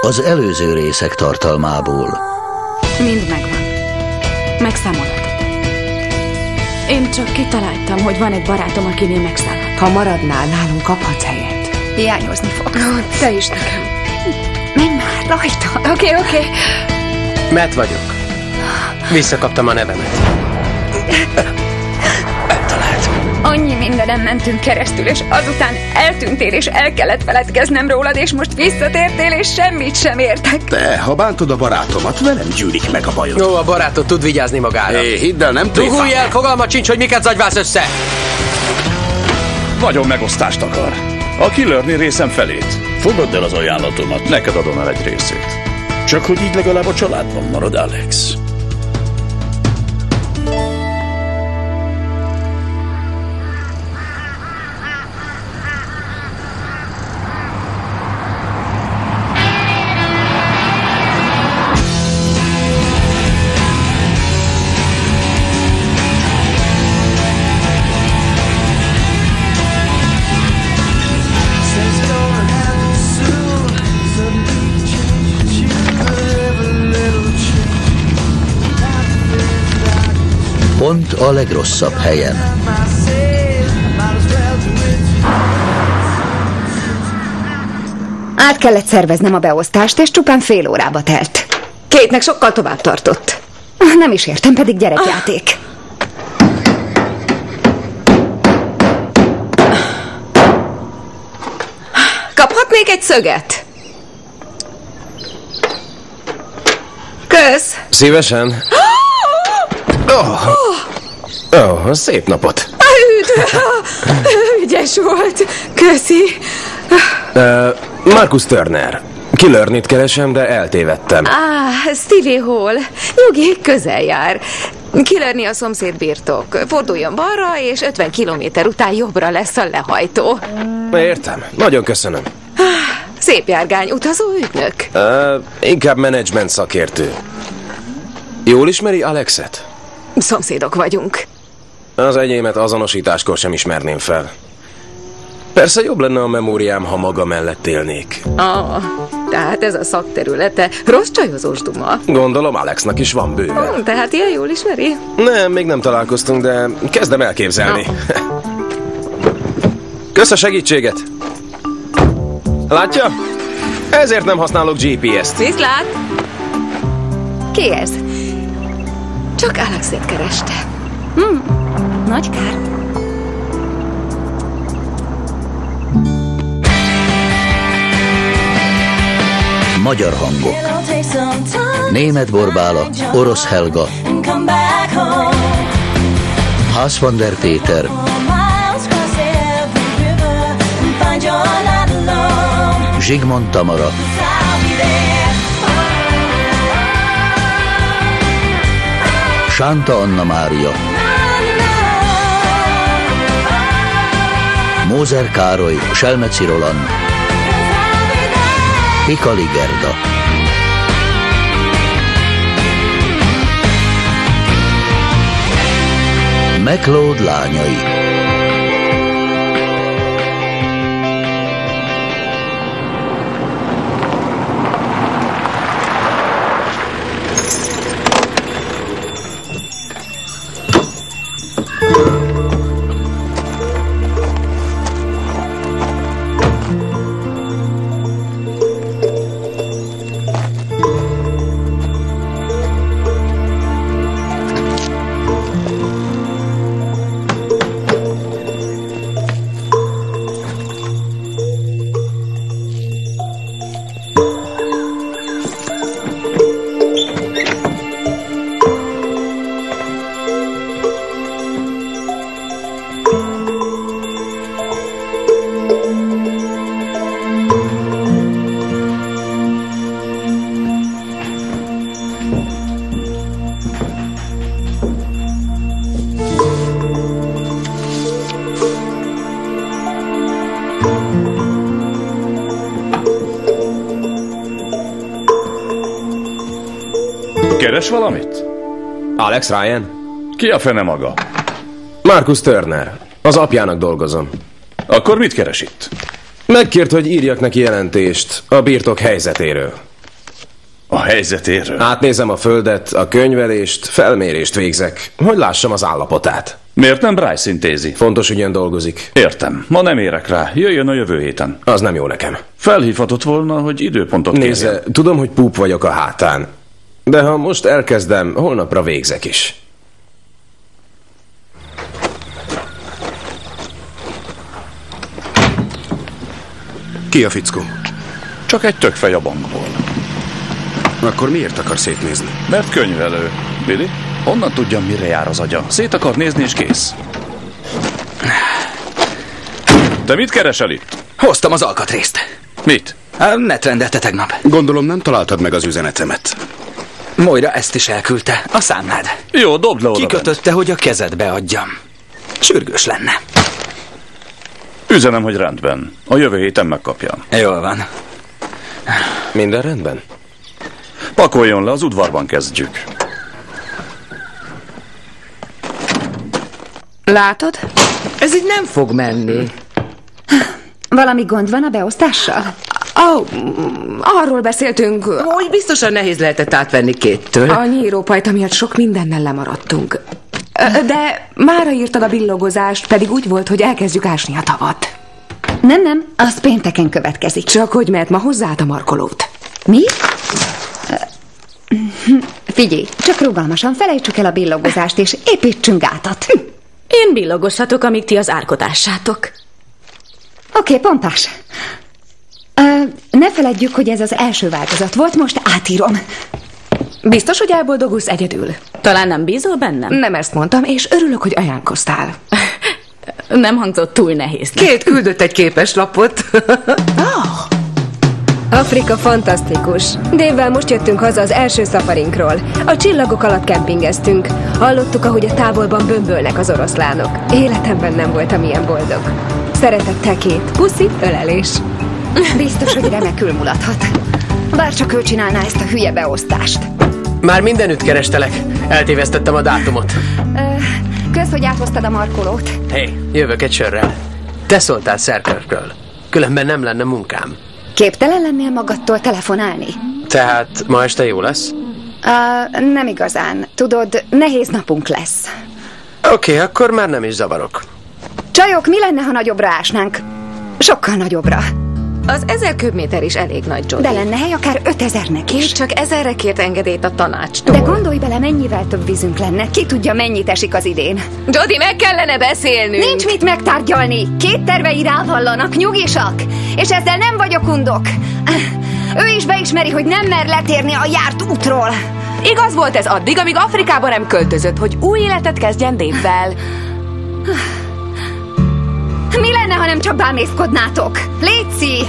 Az előző részek tartalmából. Mind megvan. Megszámolhatod. Én csak kitaláltam, hogy van egy barátom, akinél megszállhat. Ha maradnál, nálunk kaphatsz helyet. Hiányozni fog. Oh, te is nekem. Menj már, rajta. Oké, okay, oké. Okay. Matt vagyok. Visszakaptam a nevemet. Annyi mindenem mentünk keresztül, és azután eltűntél, és el kellett feledkeznem rólad, és most visszatértél, és semmit sem értek. De, ha bántod a barátomat, velem gyűlik meg a bajod. Jó, a barátod tud vigyázni magára. Hé, hidd el, nem Dugulj el, fogalmat sincs, hogy miket zagyvász össze! Vagyon megosztást akar. A kilörni részem felét. Fogadd el az ajánlatomat, neked adom el egy részét. Csak hogy így legalább a családban marad, Alex. Pont a legrosszabb helyen. Át kellett szerveznem a beosztást, és csupán fél órába telt. Kétnek sokkal tovább tartott. Nem is értem, pedig gyerekjáték. Kaphatnék egy szöget? Kösz! Szívesen. Oh. Oh, szép napot. Üdv! Ügyes volt. Köszi. Uh, Marcus Turner. Kilörnit keresem, de eltévedtem. Ah, Stevie Hall. Nyugi, közel jár. Kilörni a szomszéd birtok. Forduljon balra, és 50 kilométer után jobbra lesz a lehajtó. Értem. Nagyon köszönöm. Szép járgány, utazó ügynök. Uh, inkább menedzsment szakértő. Jól ismeri Alexet? Szomszédok vagyunk. Az enyémet azonosításkor sem ismerném fel. Persze jobb lenne a memóriám, ha maga mellett élnék. Ah, tehát ez a szakterülete. Rossz csajozós duma. Gondolom Alexnak is van bőve. Hmm, tehát ilyen jól ismeri? Nem, még nem találkoztunk, de kezdem elképzelni. Kösz a segítséget! Látja? Ezért nem használok GPS-t. Viszlát! Ki ez? Csak Alexet kereste. Hmm, nagy kár. Magyar hangok. Német Borbála, Orosz Helga, Hásvander Péter, Zsigmond Tamara, Sánta Anna Mária, Mózer Károly, Selmeci Roland, Pikali Gerda. McLeod lányai. Keres valamit? Alex Ryan? Ki a fene maga? Marcus Turner. Az apjának dolgozom. Akkor mit keres itt? Megkért, hogy írjak neki jelentést a birtok helyzetéről. A helyzetéről? Átnézem a földet, a könyvelést, felmérést végzek, hogy lássam az állapotát. Miért nem Bryce intézi? Fontos ügyen dolgozik. Értem. Ma nem érek rá. Jöjjön a jövő héten. Az nem jó nekem. Felhívhatott volna, hogy időpontot Nézze, kérjen. tudom, hogy púp vagyok a hátán. De ha most elkezdem, holnapra végzek is. Ki a fickó? Csak egy tökfej a bankból. Akkor miért akar szétnézni? Mert könyvelő. Billy? Honnan tudjam, mire jár az agya? Szét akar nézni, és kész. Te mit keresel itt? Hoztam az alkatrészt. Mit? A net rendelte tegnap. Gondolom nem találtad meg az üzenetemet. Moira ezt is elküldte. A számlád. Jó, dobd le oda bent. Kikötötte, hogy a kezedbe adjam. Sürgős lenne. Üzenem, hogy rendben. A jövő héten megkapja. Jól van. Minden rendben? Pakoljon le, az udvarban kezdjük. Látod? Ez így nem fog menni. Valami gond van a beosztással? Mm, arról beszéltünk, hogy biztosan nehéz lehetett átvenni kéttől. A nyírópajta miatt sok mindennel lemaradtunk. De mára írtad a billogozást, pedig úgy volt, hogy elkezdjük ásni a tavat. Nem, nem, az pénteken következik. Csak hogy mert ma hozzáállt a markolót. Mi? Figyelj, csak rugalmasan felejtsük el a billogozást, és építsünk gátat. Én billogoshatok, amíg ti az árkotássátok. Oké, okay, pompás. Ne feledjük, hogy ez az első változat volt, most átírom. Biztos, hogy elboldogulsz egyedül? Talán nem bízol bennem? Nem ezt mondtam, és örülök, hogy ajánlkoztál. Nem hangzott túl nehéz. Két küldött egy képeslapot. Afrika fantasztikus. Dévvel most jöttünk haza az első szafarinkról. A csillagok alatt kempingeztünk. Hallottuk, ahogy a távolban bömbölnek az oroszlánok. Életemben nem voltam ilyen boldog. Szeretettel két puszi, ölelés. Biztos, hogy remekül mulathat. Bár csak ő csinálná ezt a hülye beosztást. Már mindenütt kerestelek. Eltévesztettem a dátumot. Kösz, hogy áthoztad a markolót. Hé, hey, jövök egy sörrel. Te szóltál Szerkörkről. Különben nem lenne munkám. Képtelen lennél magadtól telefonálni? Tehát ma este jó lesz? Uh, nem igazán. Tudod, nehéz napunk lesz. Oké, okay, akkor már nem is zavarok. Csajok, mi lenne, ha nagyobbra ásnánk? Sokkal nagyobbra. Az ezer köbméter is elég nagy, Jody. De lenne hely akár ötezernek is. csak ezerre kért engedélyt a tanácstól. De gondolj bele, mennyivel több vízünk lenne. Ki tudja, mennyit esik az idén. Jody, meg kellene beszélnünk! Nincs mit megtárgyalni. Két tervei rávallanak, nyugisak. És ezzel nem vagyok undok. Ő is beismeri, hogy nem mer letérni a járt útról. Igaz volt ez addig, amíg Afrikába nem költözött, hogy új életet kezdjen Dévvel. Mi lenne, ha nem csak bámészkodnátok? Léci!